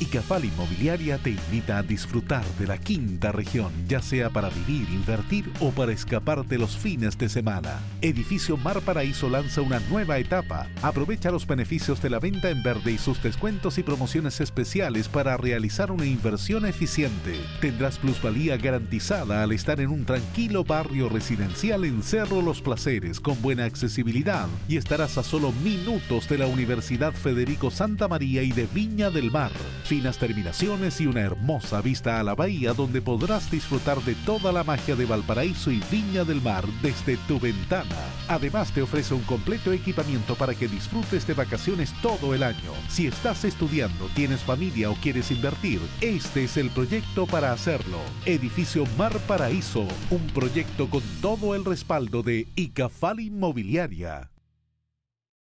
Icafal Inmobiliaria te invita a disfrutar de la quinta región, ya sea para vivir, invertir o para escaparte los fines de semana. Edificio Mar Paraíso lanza una nueva etapa. Aprovecha los beneficios de la venta en verde y sus descuentos y promociones especiales para realizar una inversión eficiente. Tendrás plusvalía garantizada al estar en un tranquilo barrio residencial en Cerro Los Placeres con buena accesibilidad y estarás a solo minutos de la Universidad Federico Santa María y de Viña del Mar. Finas terminaciones y una hermosa vista a la bahía donde podrás disfrutar de toda la magia de Valparaíso y Viña del Mar desde tu ventana. Además te ofrece un completo equipamiento para que disfrutes de vacaciones todo el año. Si estás estudiando, tienes familia o quieres invertir, este es el proyecto para hacerlo. Edificio Mar Paraíso, un proyecto con todo el respaldo de Icafal Inmobiliaria.